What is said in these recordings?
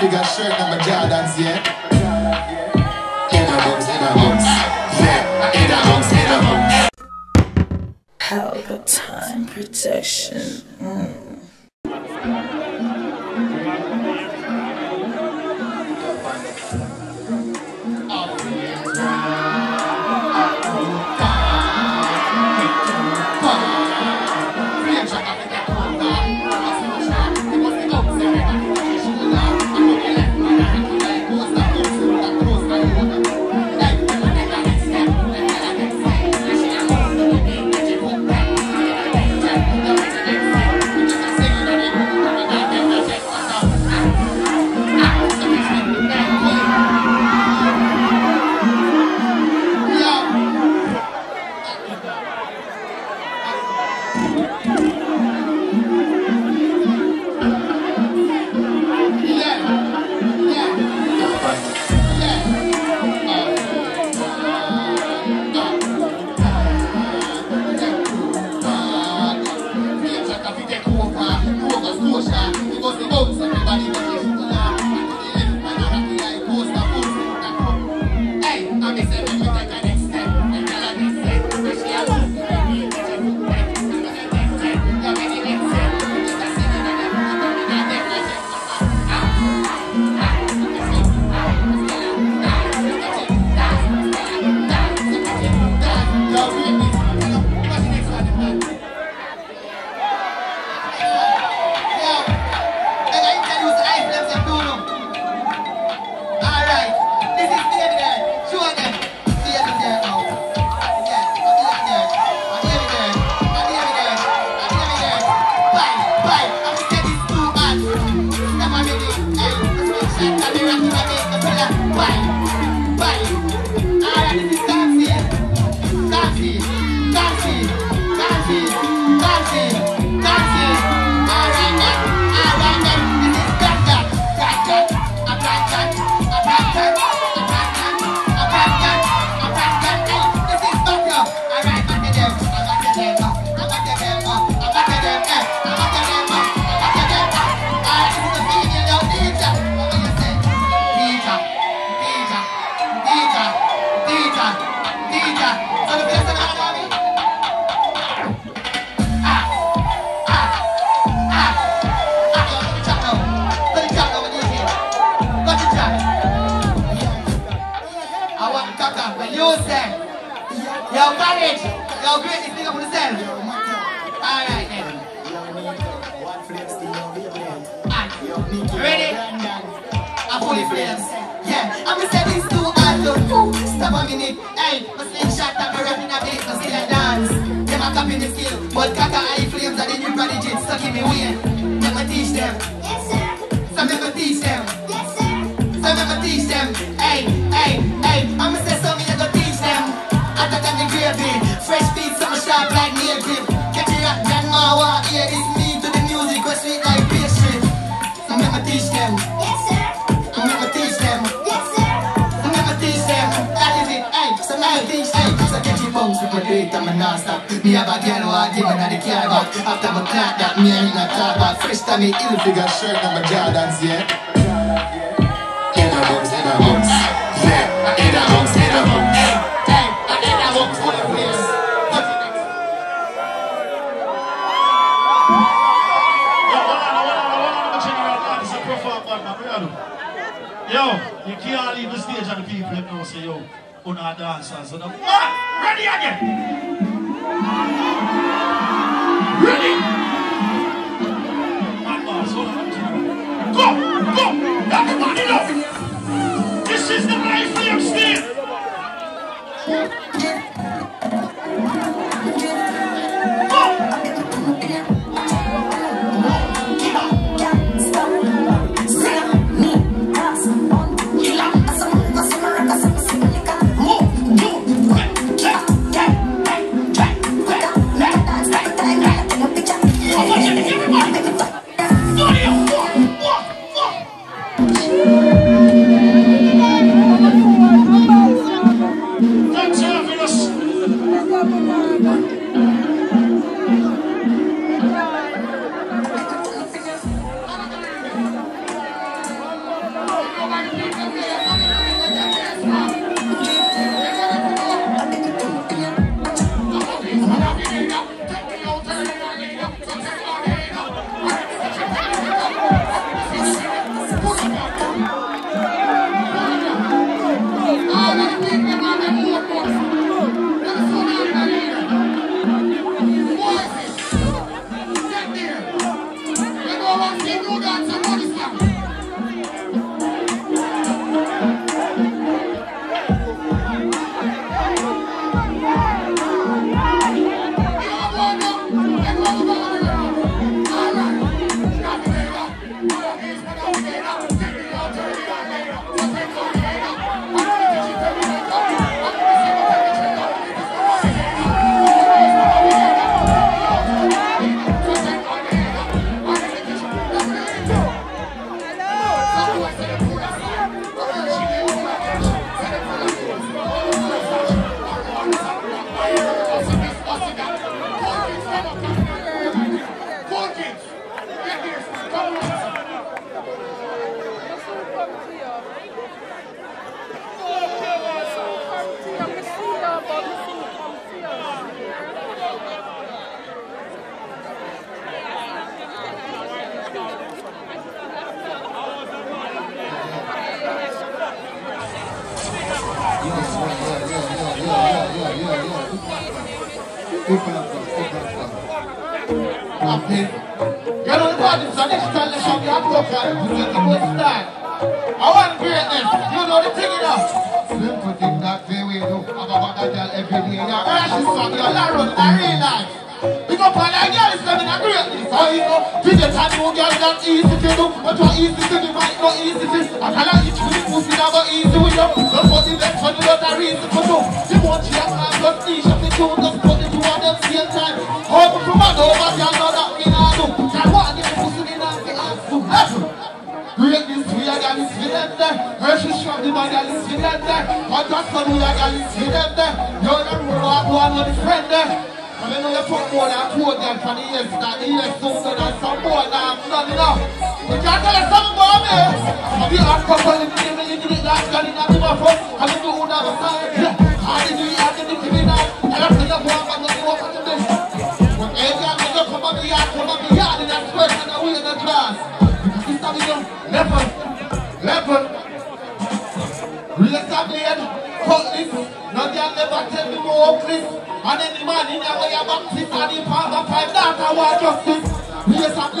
Bigger shirt than Jordans, yeah. Inner box, inner box. Yeah, inner box, inner box. How about time protection? Mm. 감사합니다. Bye. Bye. Yeah, I'm gonna say this too hard to Stop a minute, hey, my slingshot that me rapping a bit, I still a dance. Them a copy the skill, but Kaka Highflames are the new prodigy, so give me way. Let me teach them. Yes, sir. Let me teach them. Yes, sir. Let me teach them. Hey, hey, hey, I'm gonna say something, I go teach them. I Hotter than the gravy. back, you know I give it the car back After my clock that me in a car back Fresh to me ill figure shirt on my Jordans, yeah. A a Yeah, a a Yo, you can't leave the stage and the people now say, yo, on our dancers, and I'm, what? Ready again! Everybody look! This is the life we upstairs! 감사합니다. Open at it. You have to go style. I want greatness. You know the thing enough. Simple thing that way we do. I'm about that girl every day. You're rushing song. You're not running in real life. Pick up all that girl is living a greatness. How you know? Digital new girl that's easy to do. But what easy to do might not easy to I tell her it's really pussy never easy with you. Don't put the next one, you know the reason for do. The one she has not got each of the there. Hot son, we are got this for them there. You're the road, I go on friend there. I know you put more than two of them for the years, that the years sooner than some more now, none enough. But you tell us something about me. The it last that you have to do to now? And after you go up and you go up to this. When every girl when you come up the glass. Because this time you this. And any man in the way about this and of that I want justice. The hot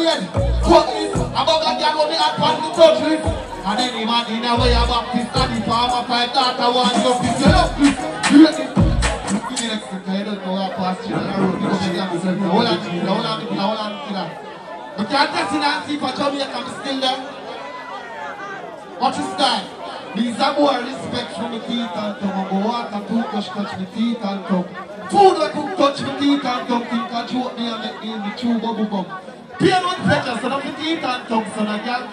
pan the touch list. And any man in the way about this and the palm of that I want justice. You you next thing, I don't you are. You go. Hold on, hold on, hold on, hold on. Can't test it and for Jamaica, I'm still there. What is that? Are more respect from the go toothbrush touch my teeth and tongue. Food I and I choke me and make me in the chew bubble gum. Pain with pleasure, so now my teeth and girl can't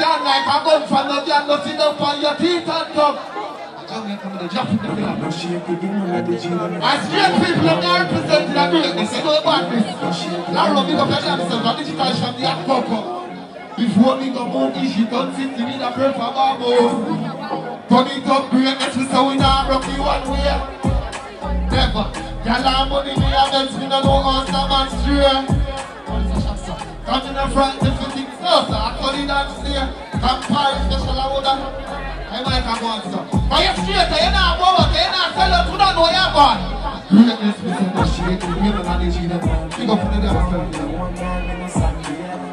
young like from the girl not sit up on it. As straight people are greatness, you know about this. Now rub it up your damn self, a digital shop, the cocoa. Before me go this shit, don't sit in the prayer for bamboo. Turn it up, greatness, we say we not rock you one way. Never. I'm money, me a Benz, me no know answer man straight. Come in the front, if you think so, sir, I call it downstairs. Come Paris, special order. I might have one, sir. But you're straight, you're not over, you're not sell out, you don't know you're born. Greatness, we say no shake, we that the the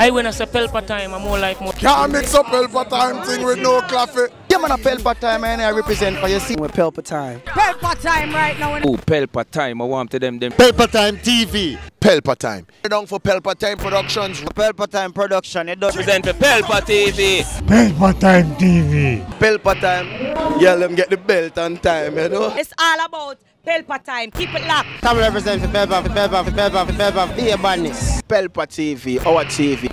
I when I say Pelpa time, I'm more like more. Can't mix up Pelpa time thing with no coffee. Yeah, man, a Pelpa Time, and I represent for you. See, With Pelpa time. Pelpa Time right now. Oh, Pelpa Time. I want to them them. Pelpa time TV. Pelpa time. Down for Pelpa time productions. Pelpa Time Production. You don't Represent for Pelpa TV. Pelpa time. TV. Pelpa time. Yeah, let them get the belt on time, you know. It's all about Pelpa Time. Keep it locked. Come represent for Pelpa, for Pelpa, for Pelpa, for Pelpa, for the badness. Pelpa TV, our TV.